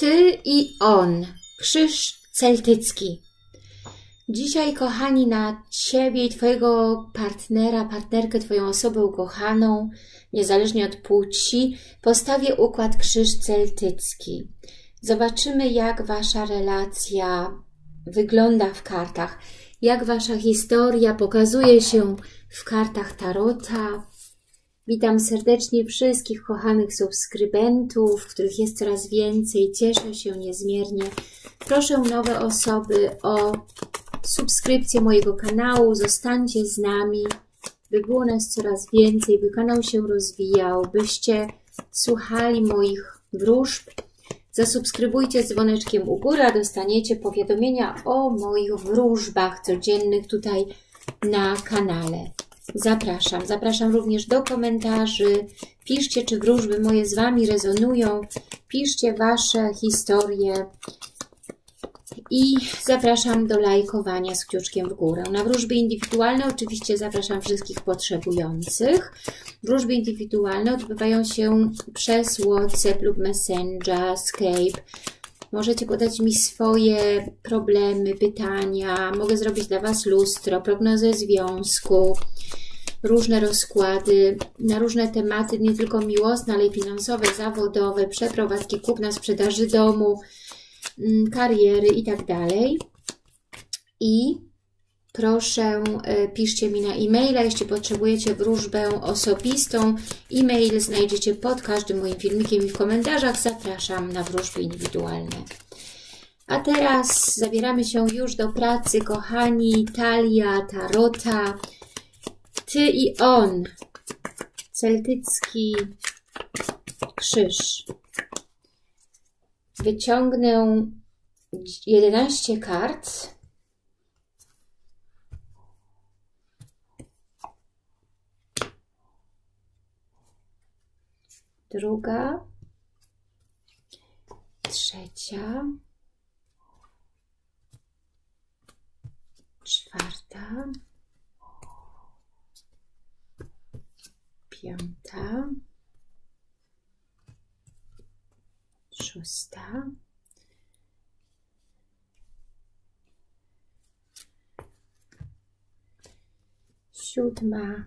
Ty i on. Krzyż celtycki. Dzisiaj, kochani, na Ciebie i Twojego partnera, partnerkę, Twoją osobę ukochaną, niezależnie od płci, postawię układ krzyż celtycki. Zobaczymy, jak Wasza relacja wygląda w kartach, jak Wasza historia pokazuje się w kartach Tarota. Witam serdecznie wszystkich kochanych subskrybentów, których jest coraz więcej. Cieszę się niezmiernie. Proszę nowe osoby o subskrypcję mojego kanału. Zostańcie z nami, by było nas coraz więcej, by kanał się rozwijał, byście słuchali moich wróżb. Zasubskrybujcie z dzwoneczkiem u góry, a dostaniecie powiadomienia o moich wróżbach codziennych tutaj na kanale. Zapraszam. Zapraszam również do komentarzy. Piszcie, czy wróżby moje z Wami rezonują. Piszcie Wasze historie. I zapraszam do lajkowania z kciuczkiem w górę. Na wróżby indywidualne oczywiście zapraszam wszystkich potrzebujących. Wróżby indywidualne odbywają się przez WhatsApp lub Messenger, Skype. Możecie podać mi swoje problemy, pytania. Mogę zrobić dla Was lustro, prognozę związku, różne rozkłady na różne tematy, nie tylko miłosne, ale i finansowe, zawodowe, przeprowadzki, kupna, sprzedaży domu, mm, kariery i tak dalej. I proszę e, piszcie mi na e-maila, jeśli potrzebujecie wróżbę osobistą. E-mail znajdziecie pod każdym moim filmikiem i w komentarzach. Zapraszam na wróżby indywidualne. A teraz zabieramy się już do pracy, kochani. Talia, Tarota, Ty i on. Celtycki krzyż. Wyciągnę 11 kart. druga, trzecia, czwarta, piąta, szósta, siódma,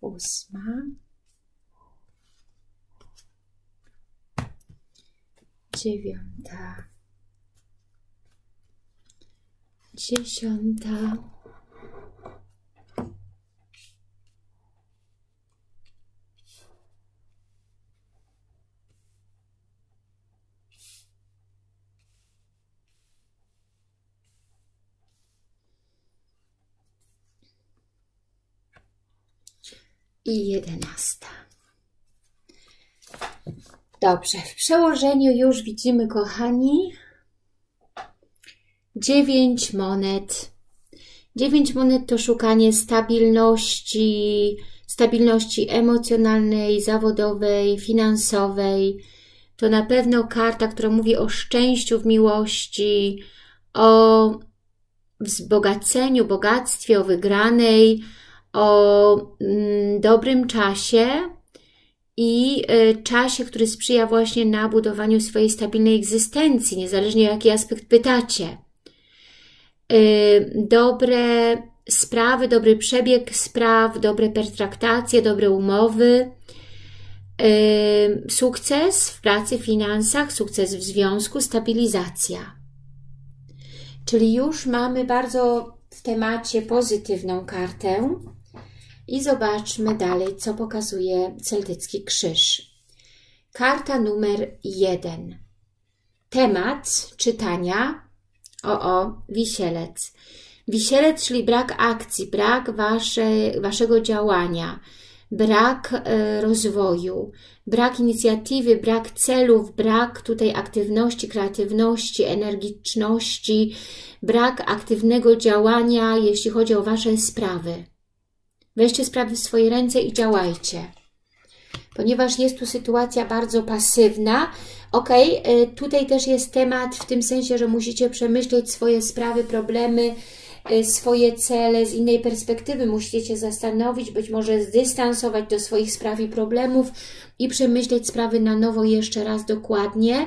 ósma, dziewiąta, dziesiąta, i jedenasta. Dobrze, w przełożeniu już widzimy, kochani, dziewięć monet. Dziewięć monet to szukanie stabilności, stabilności emocjonalnej, zawodowej, finansowej. To na pewno karta, która mówi o szczęściu w miłości, o wzbogaceniu, bogactwie, o wygranej, o mm, dobrym czasie i y, czasie, który sprzyja właśnie na budowaniu swojej stabilnej egzystencji, niezależnie jaki aspekt pytacie. Y, dobre sprawy, dobry przebieg spraw, dobre pertraktacje, dobre umowy, y, sukces w pracy, finansach, sukces w związku, stabilizacja. Czyli już mamy bardzo w temacie pozytywną kartę. I zobaczmy dalej, co pokazuje celtycki krzyż. Karta numer jeden. Temat czytania. O, o, wisielec. Wisielec, czyli brak akcji, brak wasze, waszego działania, brak e, rozwoju, brak inicjatywy, brak celów, brak tutaj aktywności, kreatywności, energiczności, brak aktywnego działania, jeśli chodzi o wasze sprawy. Weźcie sprawy w swoje ręce i działajcie. Ponieważ jest tu sytuacja bardzo pasywna, ok, tutaj też jest temat w tym sensie, że musicie przemyśleć swoje sprawy, problemy, y, swoje cele z innej perspektywy. Musicie się zastanowić, być może zdystansować do swoich spraw i problemów i przemyśleć sprawy na nowo jeszcze raz dokładnie,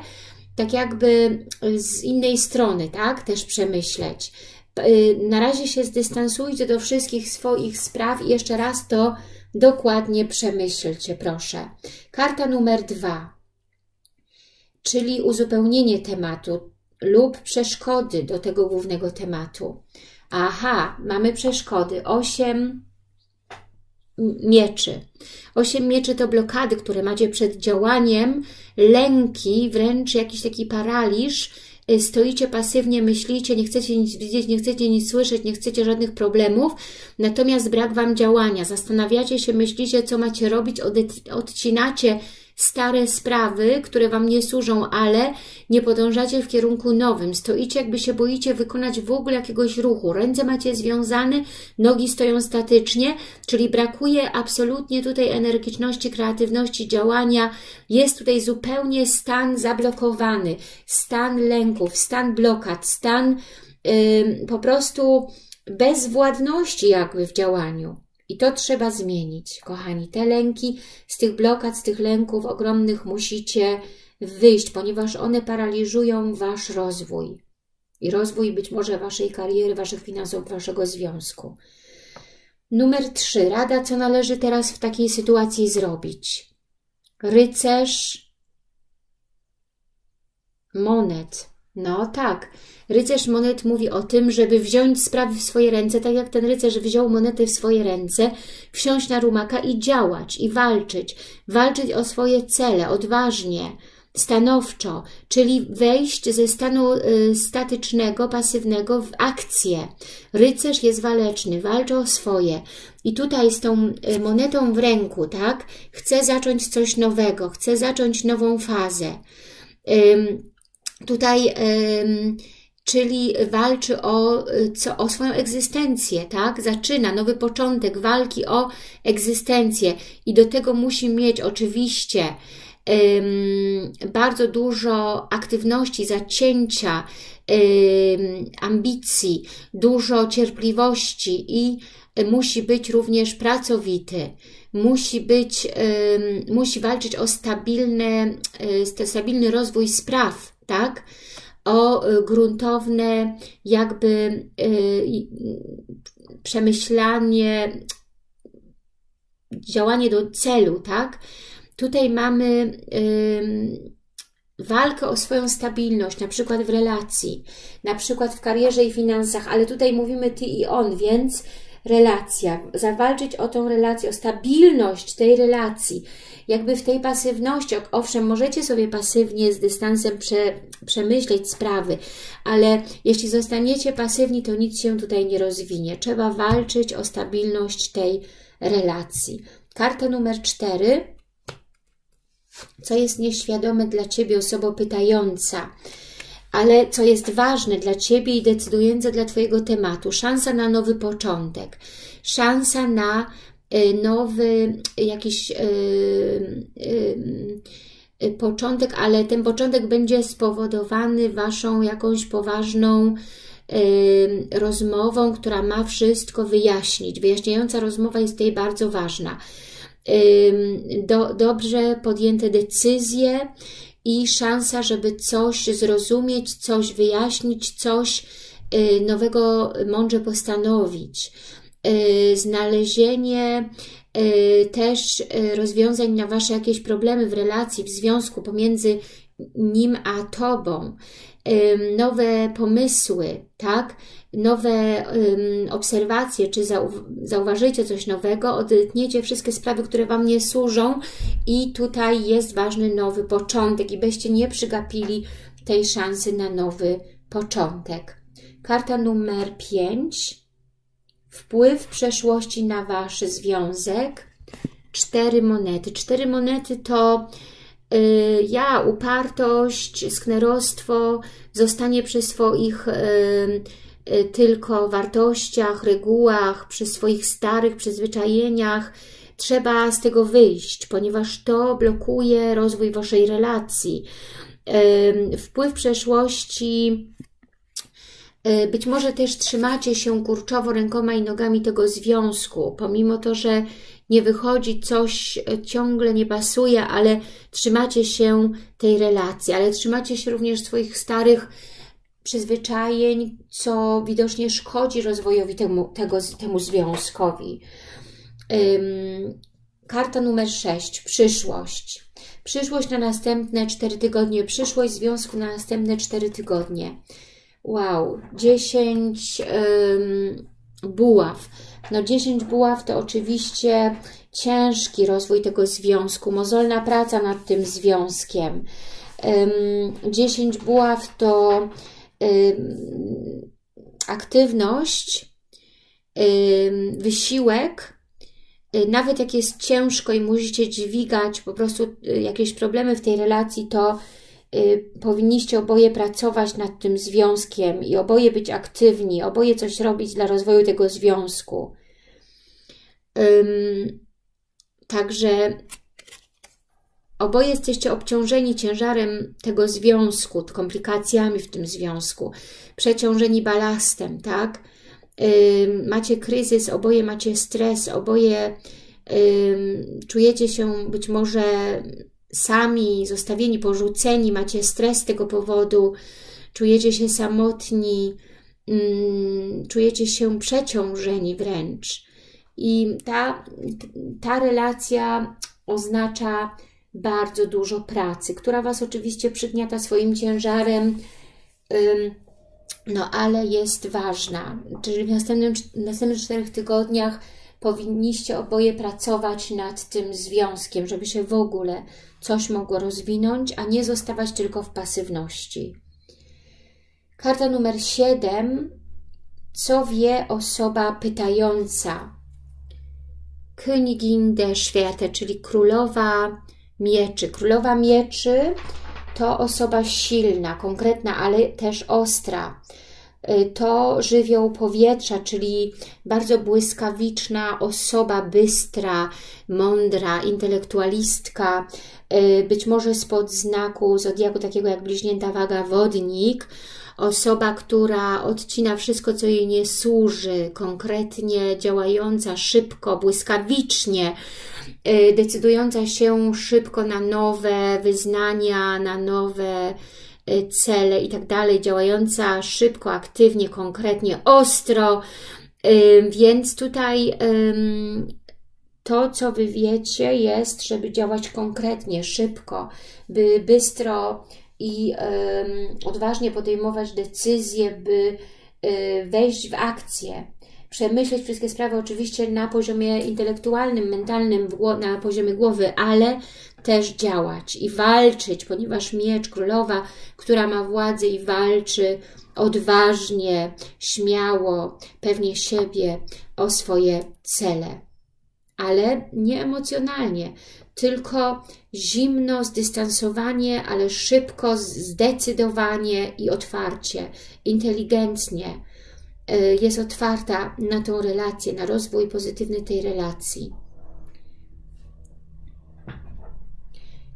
tak jakby z innej strony, tak? Też przemyśleć. Y, na razie się zdystansujcie do wszystkich swoich spraw i jeszcze raz to dokładnie przemyślcie, proszę. Karta numer dwa, czyli uzupełnienie tematu lub przeszkody do tego głównego tematu. Aha, mamy przeszkody. Osiem mieczy. Osiem mieczy to blokady, które macie przed działaniem, lęki, wręcz jakiś taki paraliż, stoicie pasywnie, myślicie, nie chcecie nic widzieć, nie chcecie nic słyszeć, nie chcecie żadnych problemów, natomiast brak Wam działania. Zastanawiacie się, myślicie, co macie robić, odcinacie stare sprawy, które Wam nie służą, ale nie podążacie w kierunku nowym. Stoicie, jakby się boicie wykonać w ogóle jakiegoś ruchu. Ręce macie związane, nogi stoją statycznie, czyli brakuje absolutnie tutaj energiczności, kreatywności, działania. Jest tutaj zupełnie stan zablokowany, stan lęków, stan blokad, stan yy, po prostu bezwładności jakby w działaniu. I to trzeba zmienić, kochani. Te lęki, z tych blokad, z tych lęków ogromnych musicie wyjść, ponieważ one paraliżują Wasz rozwój. I rozwój być może Waszej kariery, Waszych finansów, Waszego związku. Numer trzy. Rada, co należy teraz w takiej sytuacji zrobić. Rycerz monet. No tak, rycerz monet mówi o tym, żeby wziąć sprawy w swoje ręce, tak jak ten rycerz wziął monety w swoje ręce, wsiąść na rumaka i działać, i walczyć. Walczyć o swoje cele, odważnie, stanowczo, czyli wejść ze stanu y, statycznego, pasywnego w akcję. Rycerz jest waleczny, walczy o swoje. I tutaj z tą y, monetą w ręku, tak, chce zacząć coś nowego, chce zacząć nową fazę. Tutaj czyli walczy o, co, o swoją egzystencję, tak? Zaczyna nowy początek walki o egzystencję i do tego musi mieć oczywiście bardzo dużo aktywności, zacięcia, ambicji, dużo cierpliwości i musi być również pracowity, musi być, musi walczyć o stabilne, e, stabilny rozwój spraw, tak? O y, gruntowne jakby y, przemyślanie, działanie do celu, tak? Tutaj mamy walkę o swoją stabilność, na przykład w relacji, na przykład w karierze i finansach, ale tutaj mówimy ty i on, więc relacja, zawalczyć o tą relację, o stabilność tej relacji, jakby w tej pasywności, owszem, możecie sobie pasywnie z dystansem prze, przemyśleć sprawy, ale jeśli zostaniecie pasywni, to nic się tutaj nie rozwinie. Trzeba walczyć o stabilność tej relacji. Karta numer cztery. Co jest nieświadome dla Ciebie, osoba pytająca? Ale co jest ważne dla Ciebie i decydujące dla Twojego tematu, szansa na nowy początek, szansa na y, nowy jakiś yy, yy, początek, ale ten początek będzie spowodowany Waszą jakąś poważną yy, rozmową, która ma wszystko wyjaśnić. Wyjaśniająca rozmowa jest tutaj bardzo ważna. Do, dobrze podjęte decyzje i szansa, żeby coś zrozumieć, coś wyjaśnić, coś y, nowego mądrze postanowić. Y, znalezienie y, też rozwiązań na Wasze jakieś problemy w relacji, w związku pomiędzy nim a Tobą nowe pomysły, tak? Nowe um, obserwacje, czy zau zauważycie coś nowego, odetniecie wszystkie sprawy, które Wam nie służą i tutaj jest ważny nowy początek i byście nie przygapili tej szansy na nowy początek. Karta numer 5. Wpływ przeszłości na Wasz związek. Cztery monety. Cztery monety to Y, ja, upartość, sknerostwo, zostanie przy swoich tylko wartościach, regułach, przy swoich starych przyzwyczajeniach. Trzeba z tego wyjść, ponieważ to blokuje rozwój Waszej relacji. Wpływ przeszłości Y, być może też trzymacie się kurczowo rękoma i nogami tego związku, pomimo to, że nie wychodzi coś, y, ciągle nie pasuje, ale trzymacie się tej relacji, ale trzymacie się również swoich starych przyzwyczajeń, co widocznie szkodzi rozwojowi temu, tego, temu związkowi. Um, karta numer 6. Przyszłość. Przyszłość na następne 4 tygodnie. Przyszłość związku na następne 4 tygodnie. Wow. 10 um, buław. No 10 buław to oczywiście ciężki rozwój tego związku, mozolna praca nad tym związkiem. Um, 10 buław to aktywność, wysiłek, y, nawet jak jest ciężko i musicie dźwigać po prostu y, jakieś problemy w tej relacji, to y, powinniście oboje pracować nad tym związkiem i oboje być aktywni, oboje coś robić dla rozwoju tego związku. Także Oboje jesteście obciążeni ciężarem tego związku, komplikacjami w tym związku, przeciążeni balastem, tak? Yy, macie kryzys, oboje macie stres, oboje yy, czujecie się być może sami, zostawieni, porzuceni, macie stres z tego powodu, czujecie się samotni, yy, czujecie się przeciążeni wręcz. I ta, ta relacja oznacza bardzo dużo pracy, która Was oczywiście przygniata swoim ciężarem, no ale jest ważna. Czyli w w następnych czterech tygodniach powinniście oboje pracować nad tym związkiem, żeby się w ogóle coś mogło rozwinąć, a nie zostawać tylko w pasywności. Karta numer 7. Co wie osoba pytająca? Königin der Schwerte, czyli królowa mieczy. Królowa mieczy to osoba silna, konkretna, ale też ostra. Y, to żywioł powietrza, czyli bardzo błyskawiczna osoba, bystra, mądra, intelektualistka, y, być może spod znaku zodiaku takiego jak bliźnięta waga wodnik, osoba, która odcina wszystko, co jej nie służy, konkretnie działająca, szybko, błyskawicznie, decydująca się szybko na nowe wyznania, na nowe y, cele i tak dalej, działająca szybko, aktywnie, konkretnie, ostro, y, więc tutaj to, co Wy wiecie jest, żeby działać konkretnie, szybko, by bystro i odważnie podejmować decyzje, by wejść w akcję, przemyśleć wszystkie sprawy oczywiście na poziomie intelektualnym, mentalnym, na poziomie głowy, ale też działać i walczyć, ponieważ miecz królowa, która ma władzę i walczy odważnie, śmiało, pewnie siebie o swoje cele, ale nie emocjonalnie, tylko zimno, zdystansowanie, ale szybko, zdecydowanie i otwarcie, inteligentnie jest otwarta na tą relację, na rozwój pozytywny tej relacji.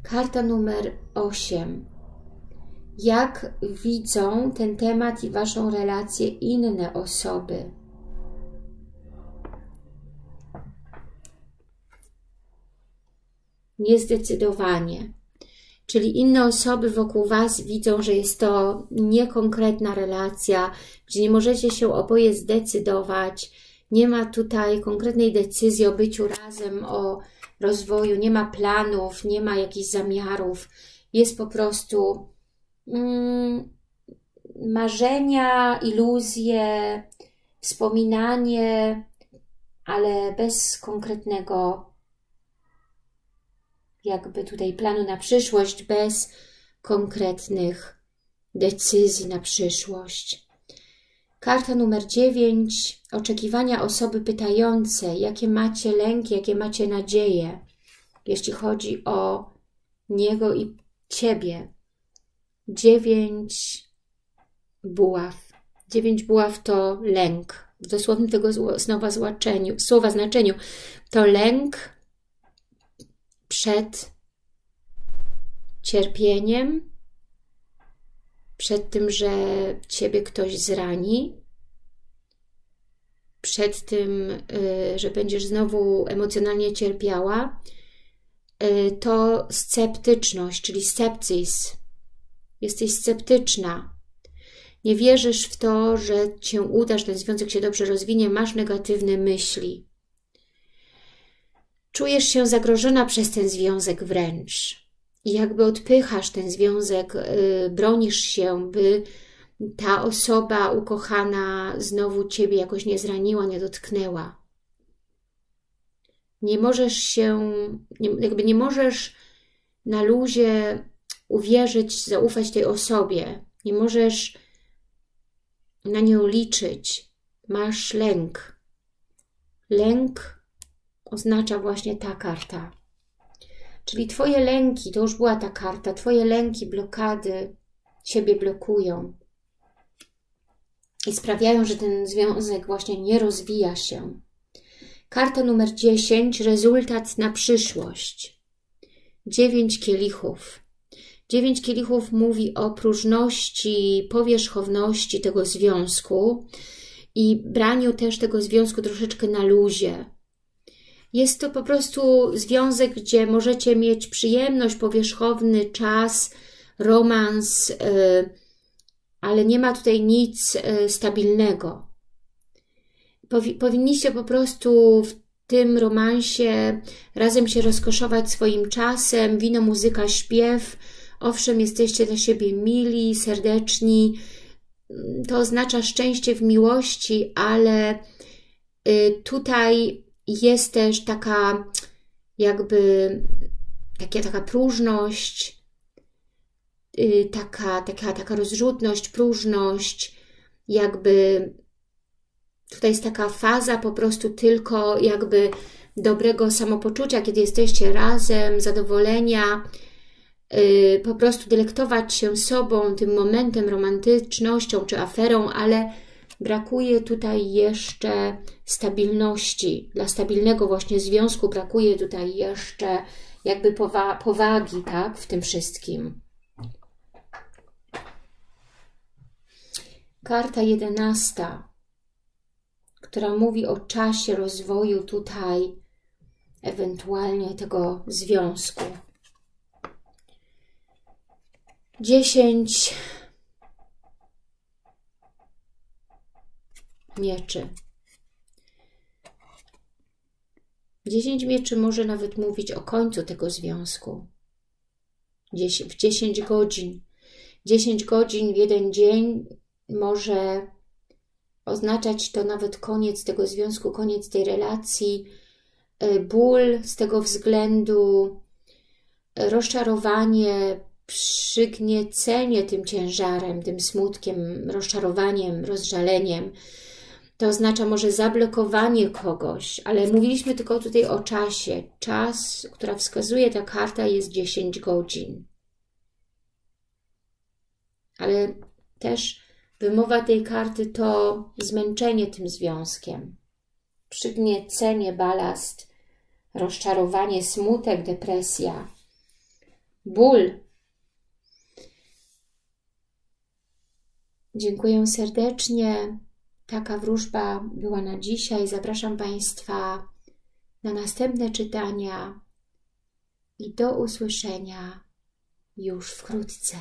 Karta numer 8. Jak widzą ten temat i Waszą relację inne osoby? niezdecydowanie. Czyli inne osoby wokół Was widzą, że jest to niekonkretna relacja, gdzie nie możecie się oboje zdecydować, nie ma tutaj konkretnej decyzji o byciu razem, o rozwoju, nie ma planów, nie ma jakichś zamiarów. Jest po prostu mm, marzenia, iluzje, wspominanie, ale bez konkretnego jakby tutaj planu na przyszłość bez konkretnych decyzji na przyszłość. Karta numer 9. Oczekiwania osoby pytającej, jakie macie lęki, jakie macie nadzieje, jeśli chodzi o niego i ciebie. Dziewięć buław. Dziewięć buław to lęk. W dosłownym tego słowa, znaczeniu, słowa znaczeniu to lęk przed cierpieniem, przed tym, że ciebie ktoś zrani, przed tym, y, że będziesz znowu emocjonalnie cierpiała, y, to sceptyczność, czyli sceptyzm. Jesteś sceptyczna. Nie wierzysz w to, że cię uda, że ten związek się dobrze rozwinie, masz negatywne myśli. Czujesz się zagrożona przez ten związek wręcz. I jakby odpychasz ten związek, yy, bronisz się, by ta osoba ukochana znowu Ciebie jakoś nie zraniła, nie dotknęła. Nie możesz się, jakby nie możesz na luzie uwierzyć, zaufać tej osobie. Nie możesz na nią liczyć. Masz lęk. Lęk oznacza właśnie ta karta. Czyli Twoje lęki, to już była ta karta, Twoje lęki, blokady Ciebie blokują i sprawiają, że ten związek właśnie nie rozwija się. Karta numer 10, rezultat na przyszłość. Dziewięć kielichów. Dziewięć kielichów mówi o próżności, powierzchowności tego związku i braniu też tego związku troszeczkę na luzie. Jest to po prostu związek, gdzie możecie mieć przyjemność, powierzchowny czas, romans, yy, ale nie ma tutaj nic e, stabilnego. Powinniście po prostu w tym romansie razem się rozkoszować swoim czasem, wino, muzyka, śpiew. Owszem, jesteście dla siebie mili, serdeczni. To oznacza szczęście w miłości, ale y, tutaj jest też taka jakby taka, taka próżność, Y, taka, taka, taka rozrzutność, próżność, jakby tutaj jest taka faza po prostu tylko jakby dobrego samopoczucia, kiedy jesteście razem, zadowolenia, yy, po prostu delektować się sobą, tym momentem, romantycznością czy aferą, ale brakuje tutaj jeszcze stabilności. Dla stabilnego właśnie związku brakuje tutaj jeszcze jakby powa powagi tak, w tym wszystkim. Karta jedenasta, która mówi o czasie rozwoju tutaj, ewentualnie tego związku. Dziesięć mieczy. Dziesięć mieczy może nawet mówić o końcu tego związku. W dziesięć godzin. Dziesięć godzin w jeden dzień może oznaczać to nawet koniec tego związku, koniec tej relacji, e, ból z tego względu, rozczarowanie, przygniecenie tym ciężarem, tym smutkiem, rozczarowaniem, rozżaleniem. To oznacza może zablokowanie kogoś, ale mówiliśmy tylko tutaj o czasie. Czas, która wskazuje ta karta jest 10 godzin. Ale też Wymowa tej karty to zmęczenie tym związkiem, przygniecenie, balast, rozczarowanie, smutek, depresja, ból. Dziękuję serdecznie. Taka wróżba była na dzisiaj. Zapraszam Państwa na następne czytania i do usłyszenia już wkrótce.